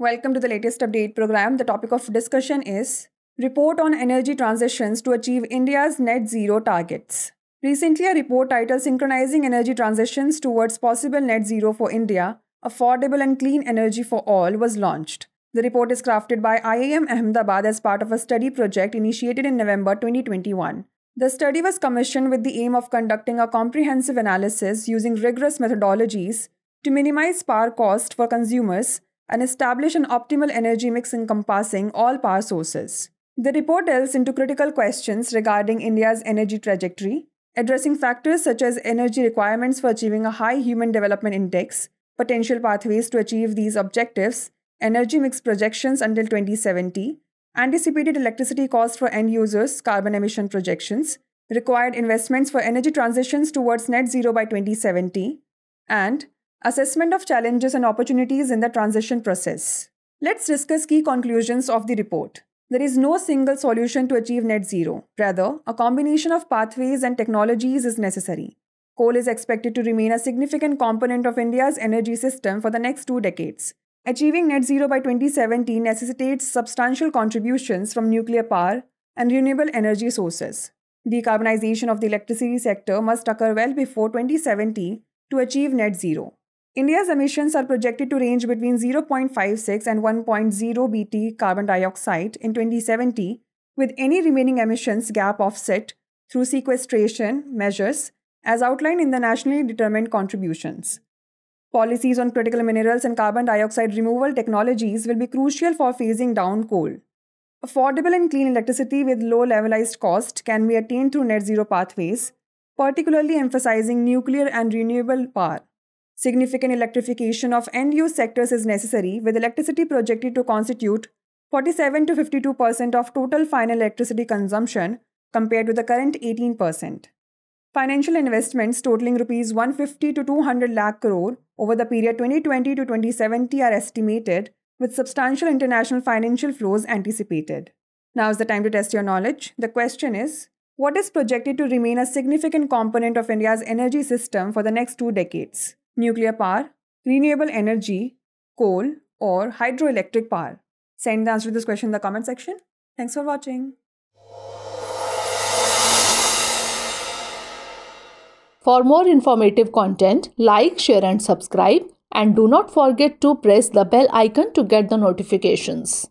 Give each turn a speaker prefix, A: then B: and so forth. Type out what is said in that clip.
A: Welcome to the latest update program. The topic of discussion is Report on Energy Transitions to Achieve India's Net Zero Targets. Recently, a report titled Synchronizing Energy Transitions Towards Possible Net Zero for India Affordable and Clean Energy for All was launched. The report is crafted by IIM Ahmedabad as part of a study project initiated in November 2021. The study was commissioned with the aim of conducting a comprehensive analysis using rigorous methodologies to minimize power cost for consumers and establish an optimal energy mix encompassing all power sources. The report delves into critical questions regarding India's energy trajectory, addressing factors such as energy requirements for achieving a high human development index, potential pathways to achieve these objectives, energy mix projections until 2070, anticipated electricity costs for end users, carbon emission projections, required investments for energy transitions towards net zero by 2070, and assessment of challenges and opportunities in the transition process. Let's discuss key conclusions of the report. There is no single solution to achieve net zero. Rather, a combination of pathways and technologies is necessary. Coal is expected to remain a significant component of India's energy system for the next two decades. Achieving net zero by 2070 necessitates substantial contributions from nuclear power and renewable energy sources. Decarbonization of the electricity sector must occur well before 2070 to achieve net zero. India's emissions are projected to range between 0.56 and 1.0 Bt carbon dioxide in 2070, with any remaining emissions gap offset through sequestration measures as outlined in the nationally determined contributions. Policies on critical minerals and carbon dioxide removal technologies will be crucial for phasing down coal. Affordable and clean electricity with low levelized cost can be attained through net zero pathways, particularly emphasizing nuclear and renewable power. Significant electrification of end use sectors is necessary, with electricity projected to constitute 47 to 52% of total final electricity consumption compared to the current 18%. Financial investments totaling rupees 150 to 200 lakh crore over the period 2020 to 2070 are estimated, with substantial international financial flows anticipated. Now is the time to test your knowledge. The question is What is projected to remain a significant component of India's energy system for the next two decades? Nuclear power, renewable energy, coal, or hydroelectric power? Send the answer to this question in the comment section. Thanks for watching.
B: For more informative content, like, share and subscribe and do not forget to press the bell icon to get the notifications.